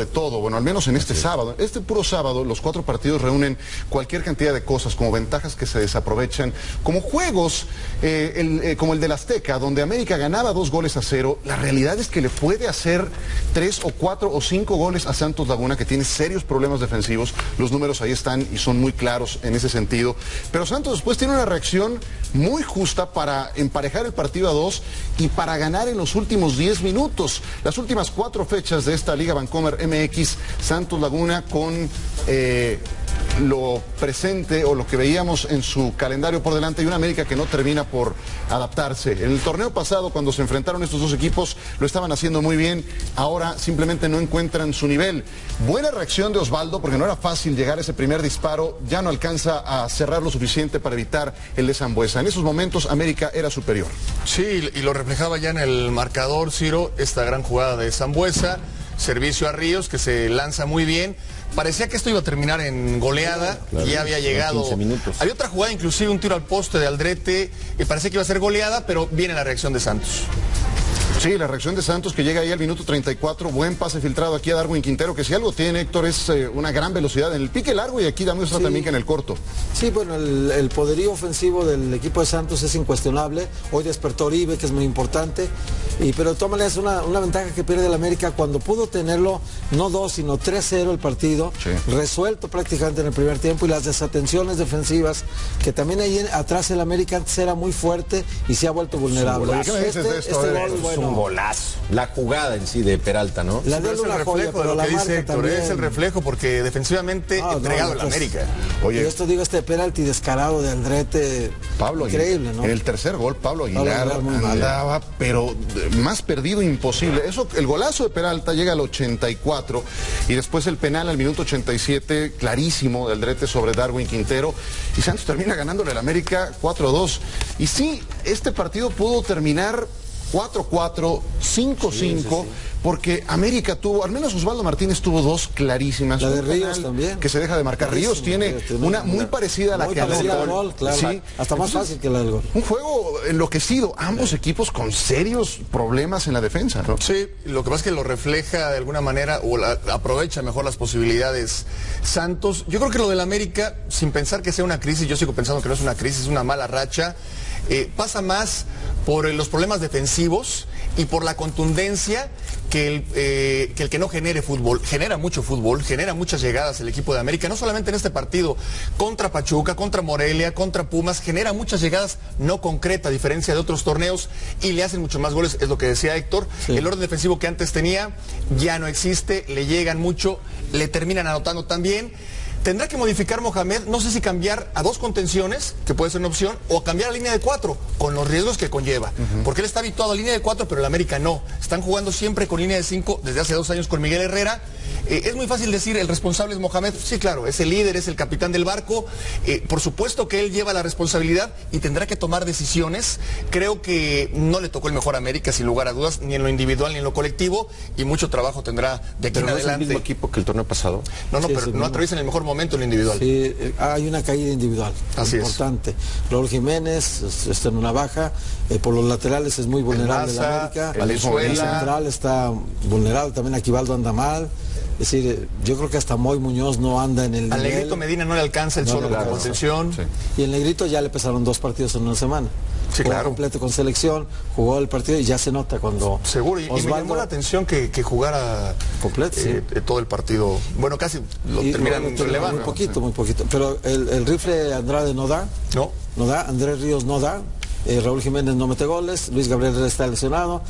de todo, bueno, al menos en este sábado. Este puro sábado, los cuatro partidos reúnen cualquier cantidad de cosas, como ventajas que se desaprovechan, como juegos eh, el, eh, como el del Azteca, donde América ganaba dos goles a cero. La realidad es que le puede hacer tres o cuatro o cinco goles a Santos Laguna, que tiene serios problemas defensivos. Los números ahí están y son muy claros en ese sentido. Pero Santos después tiene una reacción muy justa para emparejar el partido a dos y para ganar en los últimos diez minutos. Las últimas cuatro fechas de esta Liga Vancomer MX Santos Laguna con eh, lo presente o lo que veíamos en su calendario por delante y una América que no termina por adaptarse. En el torneo pasado, cuando se enfrentaron estos dos equipos, lo estaban haciendo muy bien, ahora simplemente no encuentran su nivel. Buena reacción de Osvaldo, porque no era fácil llegar a ese primer disparo, ya no alcanza a cerrar lo suficiente para evitar el de Zambuesa. En esos momentos América era superior. Sí, y lo reflejaba ya en el marcador, Ciro, esta gran jugada de Zambuesa servicio a Ríos, que se lanza muy bien. Parecía que esto iba a terminar en goleada ya había llegado. Había otra jugada, inclusive un tiro al poste de Aldrete, y parecía que iba a ser goleada, pero viene la reacción de Santos. Sí, la reacción de Santos que llega ahí al minuto 34, buen pase filtrado aquí a Darwin Quintero, que si algo tiene Héctor es eh, una gran velocidad en el pique largo y aquí demuestra también que en el corto. Sí, bueno, el, poderío ofensivo del equipo de Santos es incuestionable, hoy despertó Oribe, que es muy importante, y, pero tómale es una, una ventaja que pierde el América cuando pudo tenerlo no 2, sino 3-0 el partido, resuelto prácticamente en el primer tiempo y las desatenciones defensivas, que también ahí atrás el América antes era muy fuerte y se ha vuelto vulnerable. ¿Qué este, este gol, un golazo. La jugada en sí de Peralta, ¿no? La de es el reflejo de lo que dice Héctor, es el reflejo porque defensivamente ah, entregado no, América. Oye, esto digo este penalti descarado de Andrete, Pablo increíble, ¿no? En el tercer gol Pablo Aguilar, andaba, pero más perdido imposible. Eso, el golazo de Peralta llega al 84 y después el penal al minuto 87, clarísimo de Aldrete sobre Darwin Quintero y Santos termina ganándole al América 4-2. Y sí, este partido pudo terminar 4-4, 5-5, porque América tuvo, al menos Osvaldo Martínez tuvo dos clarísimas. La de Ríos también. Que se deja de marcar. Ríos tiene una muy parecida a la que anotó. Gol, claro. Sí. Hasta más fácil que la del gol. Un juego enloquecido. Ambos equipos con serios problemas en la defensa, ¿no? Sí, lo que pasa es que lo refleja de alguna manera o aprovecha mejor las posibilidades Santos. Yo creo que lo del América, sin pensar que sea una crisis, yo sigo pensando que no es una crisis, es una mala racha. Eh, pasa más por los problemas defensivos y por la contundencia que el, eh, que el, que no genere fútbol. Genera mucho fútbol, genera muchas llegadas el equipo de América, no solamente en este partido, contra Pachuca, contra Morelia, contra Pumas, genera muchas llegadas no concretas, a diferencia de otros torneos, y le hacen mucho más goles, es lo que decía Héctor. El orden defensivo que antes tenía ya no existe, le llegan mucho, le terminan anotando también. Tendrá que modificar Mohamed, no sé si cambiar a dos contenciones, que puede ser una opción, o cambiar a línea de cuatro, con los riesgos que conlleva. Porque él está habituado a línea de cuatro, pero el América no. Están jugando siempre con línea de cinco desde hace dos años con Miguel Herrera. Eh, es muy fácil decir, el responsable es Mohamed. Sí, claro, es el líder, es el capitán del barco. Eh, por supuesto que él lleva la responsabilidad y tendrá que tomar decisiones. Creo que no le tocó el mejor América, sin lugar a dudas, ni en lo individual ni en lo colectivo. Y mucho trabajo tendrá de aquí en adelante. ¿Es el mismo equipo que el torneo pasado? No, no, pero no atraviesan el mejor momento en lo individual. Sí, eh, hay una caída individual Así importante. Es. Raúl Jiménez está en una baja, eh, por los laterales es muy vulnerable el América. El central está vulnerable, también Aquivaldo anda mal. Es decir, eh, yo creo que hasta Moy Muñoz no anda en el. Al Negrito Medina no le alcanza el solo con contención. Y el Negrito ya le pesaron dos partidos en una semana. Sí, claro. completo con selección, jugó el partido y ya se nota cuando. Seguro, y, me llamó la atención que, jugara completo, eh, todo el partido. Bueno, casi lo terminan relevando. Muy poquito, muy poquito. Pero el, el, rifle Andrade no da. No. No da. Andrés Ríos no da. Eh, Raúl Jiménez no mete goles. Luis Gabriel está lesionado.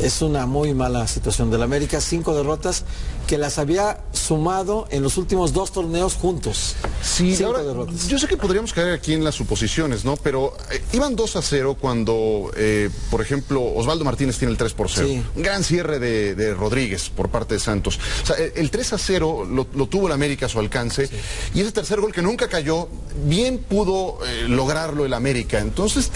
Es una muy mala situación del América. Cinco derrotas que las había sumado en los últimos dos torneos juntos. Sí, yo sé que podríamos caer aquí en las suposiciones, ¿no? Pero eh, iban 2 a 0 cuando, eh, por ejemplo, Osvaldo Martínez tiene el 3 por 0. Un gran cierre de, Rodríguez por parte de Santos. O sea, el, 3 a 0 lo, tuvo el América a su alcance. Y ese tercer gol que nunca cayó, bien pudo eh, lograrlo el América. Entonces,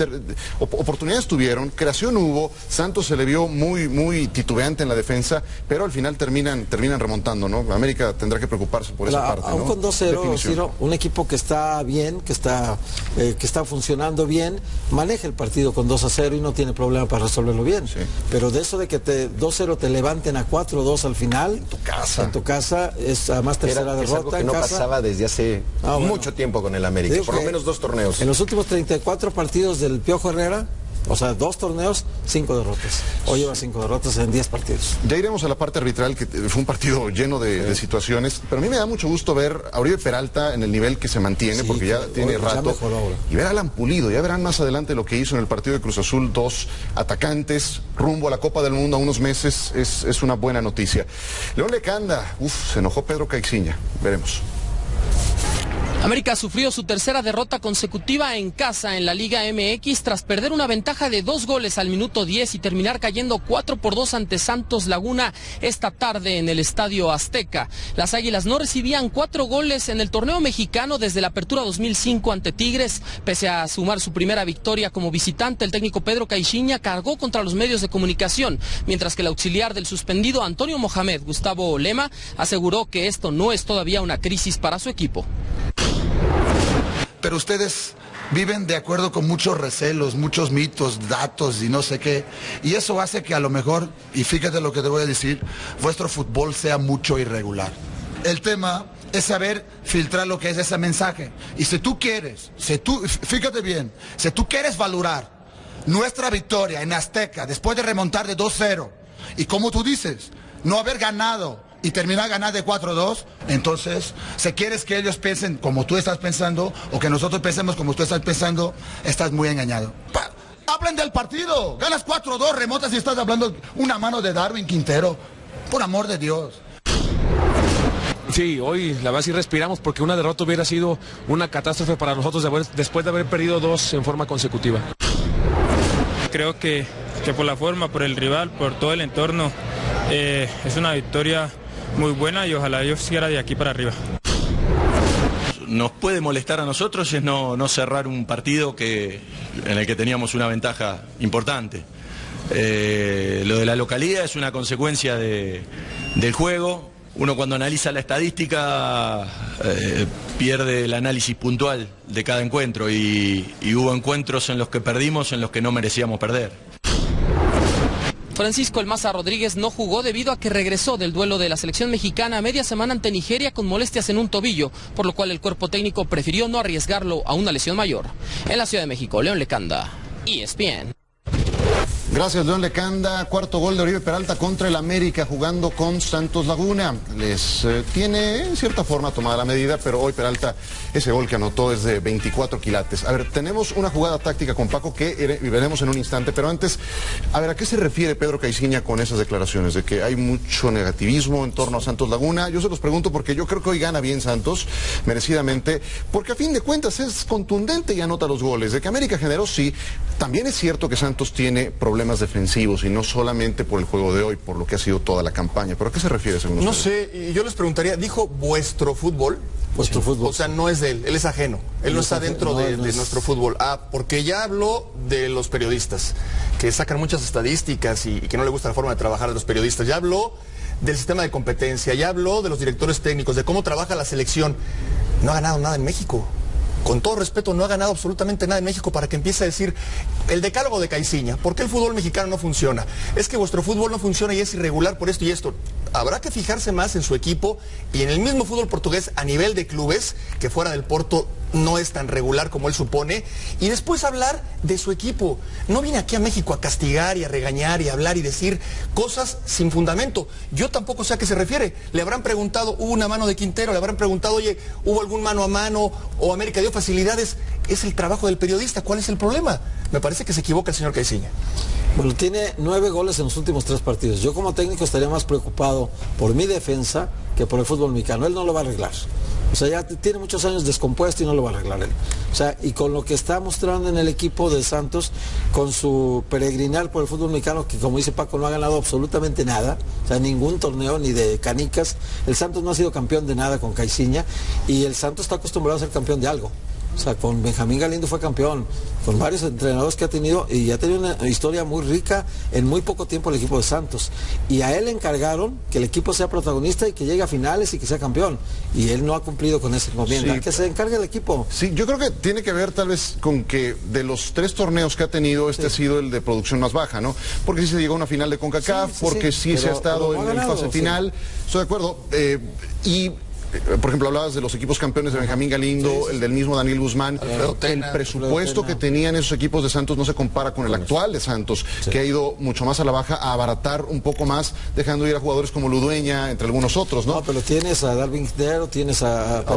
oportunidades tuvieron, creación hubo, Santos se le vio muy, muy titubeante en la defensa, pero al final terminan, terminan remontando, ¿no? América tendrá que preocuparse por esa parte. Aún con 2-0, un equipo que está bien, que está, eh, que está funcionando bien, maneja el partido con 2-0 y no tiene problema para resolverlo bien. Pero de eso de que te 2-0 te levanten a 4-2 al final. En tu casa. En tu casa, es además tercera derrota. Es algo que no pasaba desde hace ah, mucho tiempo con el América, por lo menos dos torneos. En los últimos 34 partidos del Piojo Herrera, o sea, dos torneos, cinco derrotas. Hoy lleva cinco derrotas en diez partidos. Ya iremos a la parte arbitral, que fue un partido lleno de, situaciones. Pero a mí me da mucho gusto ver a Oribe Peralta en el nivel que se mantiene, porque ya tiene rato. y ver a Alan Pulido. Ya verán más adelante lo que hizo en el partido de Cruz Azul. Dos atacantes rumbo a la Copa del Mundo a unos meses. Es, es una buena noticia. León Lecanda. Uf, se enojó Pedro Caixinha. Veremos. América sufrió su tercera derrota consecutiva en casa en la Liga MX tras perder una ventaja de dos goles al minuto 10 y terminar cayendo 4 por 2 ante Santos Laguna esta tarde en el Estadio Azteca. Las Águilas no recibían cuatro goles en el torneo mexicano desde la apertura 2005 ante Tigres. Pese a sumar su primera victoria como visitante, el técnico Pedro Caixinha cargó contra los medios de comunicación, mientras que el auxiliar del suspendido Antonio Mohamed, Gustavo Lema, aseguró que esto no es todavía una crisis para su equipo pero ustedes viven de acuerdo con muchos recelos, muchos mitos, datos y no sé qué. Y eso hace que a lo mejor, y fíjate lo que te voy a decir, vuestro fútbol sea mucho irregular. El tema es saber filtrar lo que es ese mensaje. Y si tú quieres, si tú, fíjate bien, si tú quieres valorar nuestra victoria en Azteca después de remontar de 2-0, y como tú dices, no haber ganado y terminar ganar de 4-2, entonces, si quieres que ellos piensen como tú estás pensando o que nosotros pensemos como tú estás pensando, estás muy engañado. hablen del partido, ganas 4-2, remotas y estás hablando una mano de Darwin Quintero. Por amor de Dios. Sí, hoy la verdad sí respiramos porque una derrota hubiera sido una catástrofe para nosotros después de haber perdido dos en forma consecutiva. Creo que, que por la forma, por el rival, por todo el entorno, eh, es una victoria muy buena y ojalá yo siguiera de aquí para arriba. Nos puede molestar a nosotros es no, cerrar un partido que, en el que teníamos una ventaja importante. Eh, lo de la localidad es una consecuencia del juego. Uno cuando analiza la estadística eh, pierde el análisis puntual de cada encuentro y hubo encuentros en los que perdimos en los que no merecíamos perder. Francisco El Maza Rodríguez no jugó debido a que regresó del duelo de la selección mexicana a media semana ante Nigeria con molestias en un tobillo, por lo cual el cuerpo técnico prefirió no arriesgarlo a una lesión mayor. En la Ciudad de México, León Lecanda, ESPN. Gracias, León Lecanda. Cuarto gol de Oribe Peralta contra el América jugando con Santos Laguna. Les eh, tiene en cierta forma tomada la medida, pero hoy Peralta, ese gol que anotó es de 24 quilates. A ver, tenemos una jugada táctica con Paco que veremos en un instante, pero antes, a ver, ¿a qué se refiere Pedro Caiciña con esas declaraciones de que hay mucho negativismo en torno a Santos Laguna? Yo se los pregunto porque yo creo que hoy gana bien Santos, merecidamente, porque a fin de cuentas es contundente y anota los goles. De que América generó, sí. También es cierto que Santos tiene problemas defensivos y no solamente por el juego de hoy, por lo que ha sido toda la campaña. ¿Pero a qué se refiere según No sé, yo les preguntaría, ¿dijo vuestro fútbol? Vuestro fútbol. O sea, no es de él, él es ajeno. Él, no está dentro de, nuestro fútbol. Ah, porque ya habló de los periodistas, que sacan muchas estadísticas y, y que no le gusta la forma de trabajar de los periodistas. Ya habló del sistema de competencia, ya habló de los directores técnicos, de cómo trabaja la selección. No ha ganado nada en México con todo respeto, no ha ganado absolutamente nada en México para que empiece a decir el decálogo de Caiciña. ¿Por qué el fútbol mexicano no funciona? Es que vuestro fútbol no funciona y es irregular por esto y esto. Habrá que fijarse más en su equipo y en el mismo fútbol portugués a nivel de clubes, que fuera del Porto no es tan regular como él supone, y después hablar de su equipo. No viene aquí a México a castigar y a regañar y a hablar y decir cosas sin fundamento. Yo tampoco sé a qué se refiere. Le habrán preguntado, ¿hubo una mano de Quintero? Le habrán preguntado, oye, ¿hubo algún mano a mano? ¿O América dio facilidades? Es el trabajo del periodista. ¿Cuál es el problema? Me parece que se equivoca el señor Caiciña. Bueno, tiene nueve goles en los últimos tres partidos. Yo como técnico estaría más preocupado por mi defensa que por el fútbol mexicano. Él no lo va a arreglar. O sea, ya tiene muchos años descompuesto y no lo va a arreglar él. O sea, y con lo que está mostrando en el equipo de Santos, con su peregrinar por el fútbol mexicano, que como dice Paco, no ha ganado absolutamente nada, o sea, ningún torneo ni de canicas. El Santos no ha sido campeón de nada con Caiciña y el Santos está acostumbrado a ser campeón de algo. O sea, con Benjamín Galindo fue campeón, con varios entrenadores que ha tenido y ya tenido una historia muy rica en muy poco tiempo el equipo de Santos. Y a él le encargaron que el equipo sea protagonista y que llegue a finales y que sea campeón. Y él no ha cumplido con ese encomienda. Sí. que se encargue el equipo. Sí, yo creo que tiene que ver tal vez con que de los tres torneos que ha tenido, este ha sido el de producción más baja, ¿no? Porque sí se llegó a una final de CONCACAF, Sí, porque sí. se ha estado en ha la fase final. Estoy de acuerdo. eh, y por ejemplo, hablabas de los equipos campeones de Benjamín Galindo, el del mismo Daniel Guzmán. Alfredo el presupuesto Alfredo que tenían esos equipos de Santos no se compara con el actual de Santos, que ha ido mucho más a la baja, a abaratar un poco más, dejando ir a jugadores como Ludueña, entre algunos otros, ¿no? No, pero tienes a Darwin Quintero, tienes a, A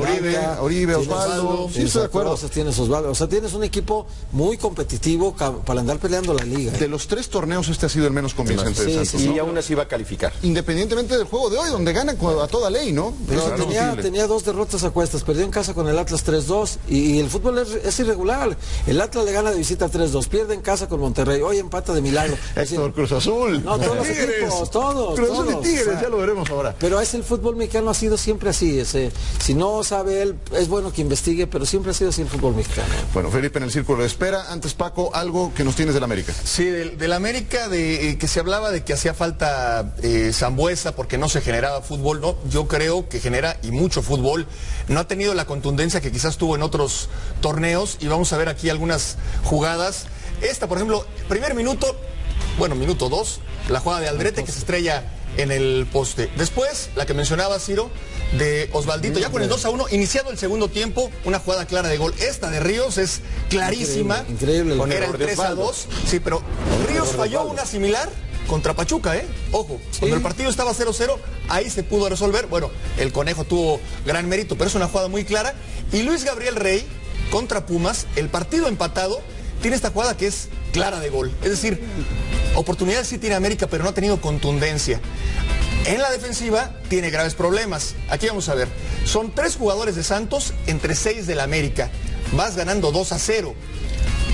Oribe, a Osvaldo. Sí, estoy de acuerdo. Tienes Osvaldo. O sea, tienes un equipo muy competitivo para andar peleando la liga. ¿eh? De los tres torneos, este ha sido el menos convincente Sí, de sí, Santos. sí. ¿no? Y aún así va a calificar. Independientemente del juego de hoy, donde gana a toda ley, ¿no? Pero tenía, dos derrotas a cuestas, perdió en casa con el Atlas 3-2 y, y el fútbol es, es irregular. El Atlas le gana de visita 3-2, pierde en casa con Monterrey, hoy empata de milagro. Héctor Cruz Azul. No, todos los equipos, todos, Cruz Azul todos. y Tigres, O sea, ya lo veremos ahora. Pero es el fútbol mexicano ha sido siempre así. ese, si no sabe él, es bueno que investigue, pero siempre ha sido así el fútbol mexicano. Bueno, Felipe en el círculo de espera. Antes, Paco, algo que nos tienes del América. Sí, del, del América, de, eh, que se hablaba de que hacía falta eh, Zambuesa porque no se generaba fútbol, no, yo creo que genera y mucho fútbol. No ha tenido la contundencia que quizás tuvo en otros torneos y vamos a ver aquí algunas jugadas. Esta, por ejemplo, primer minuto, bueno, minuto dos, la jugada de Aldrete que se estrella en el poste. Después, la que mencionaba Ciro, de Osvaldito, ya con el 2 a 1, iniciado el segundo tiempo, una jugada clara de gol. Esta de Ríos es clarísima. Increíble, increíble. Era el error de 3 a Osvaldo. 2. Sí, pero Ríos falló una similar contra Pachuca, ¿eh? Ojo, cuando el partido estaba 0-0, ahí se pudo resolver. Bueno, el conejo tuvo gran mérito, pero es una jugada muy clara. Y Luis Gabriel Rey contra Pumas, el partido empatado, tiene esta jugada que es clara de gol. Es decir, oportunidades sí tiene América, pero no ha tenido contundencia. En la defensiva tiene graves problemas. Aquí vamos a ver. Son tres jugadores de Santos entre seis del América. Vas ganando 2 a 0.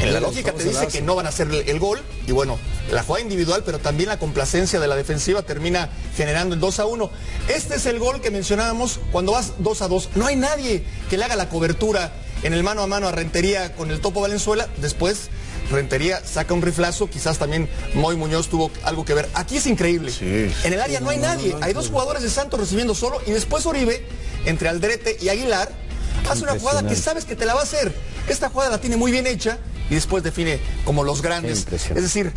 En la lógica te dice que no van a hacer el, el gol. Y bueno, la jugada individual, pero también la complacencia de la defensiva termina generando el 2 a 1. Este es el gol que mencionábamos cuando vas 2 a 2. No hay nadie que le haga la cobertura en el mano a mano a Rentería con el Topo Valenzuela. Después Rentería saca un riflazo, quizás también Moy Muñoz tuvo algo que ver. Aquí es increíble. En el área no hay nadie. Hay dos jugadores de Santos recibiendo solo y después Oribe, entre Aldrete y Aguilar, hace una jugada que sabes que te la va a hacer. Esta jugada la tiene muy bien hecha y después define como los grandes. Es decir,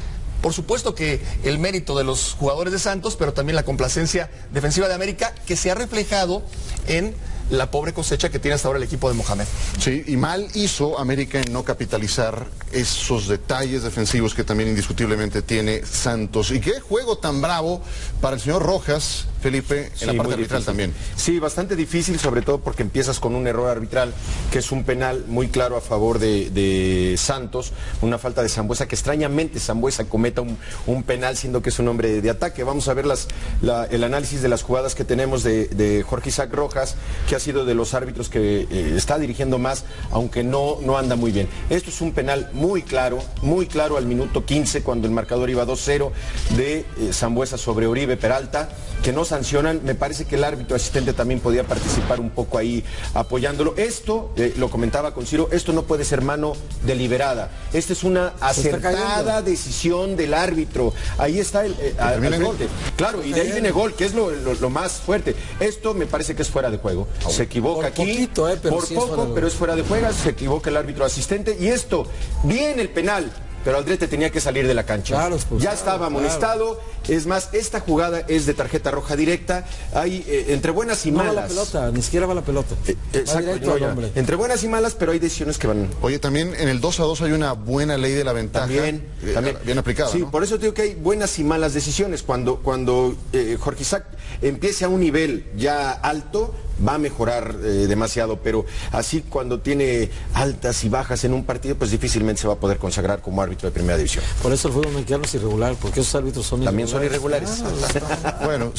por supuesto que el mérito de los jugadores de Santos, pero también la complacencia defensiva de América que se ha reflejado en la pobre cosecha que tiene hasta ahora el equipo de Mohamed. Sí, y mal hizo América en no capitalizar esos detalles defensivos que también indiscutiblemente tiene Santos. Y qué juego tan bravo para el señor Rojas, Felipe, en Sí, la parte arbitral difícil. también. Sí, bastante difícil, sobre todo porque empiezas con un error arbitral, que es un penal muy claro a favor de, de Santos, una falta de Zambuesa, que extrañamente Zambuesa cometa un, un penal, siendo que es un hombre de, de ataque. Vamos a ver las, la- el análisis de las jugadas que tenemos de, de Jorge Isaac Rojas, que ha sido de los árbitros que eh, está dirigiendo más, aunque no, no anda muy bien. Esto es un penal muy claro, muy claro al minuto 15, cuando el marcador iba 2-0 de eh, Zambuesa sobre Oribe Peralta, que no sancionan. Me parece que el árbitro asistente también podía participar un poco ahí apoyándolo. Esto, eh, lo comentaba con Ciro, esto no puede ser mano deliberada. Esta es una acertada decisión del árbitro. Ahí está el... eh, al- gol. Claro, y de ahí viene gol, que es lo, lo- lo más fuerte. Esto me parece que es fuera de juego. Se equivoca Por aquí. poquito, eh, pero por sí poco, pero es fuera de juego. Se equivoca el árbitro asistente. Y esto, bien el penal. Pero Aldrete tenía que salir de la cancha. Claro, pues, ya claro, estaba claro. amonestado. Es más, esta jugada es de tarjeta roja directa. Hay eh, entre buenas y No va malas. la pelota, ni siquiera va la pelota. Eh, Va exacto. Entre buenas y malas, pero hay decisiones que van Oye, también en el 2 a 2 hay una buena ley de la ventaja. También, eh, también. Bien aplicada. Sí, ¿no? por eso digo que hay buenas y malas decisiones. Cuando, cuando eh, Jorge Isaac empiece a un nivel ya alto, va a mejorar eh, demasiado, pero así cuando tiene altas y bajas en un partido, pues difícilmente se va a poder consagrar como árbitro de primera división. Por eso el fútbol mexicano es irregular, porque esos árbitros son También son irregulares. irregulares. Bueno,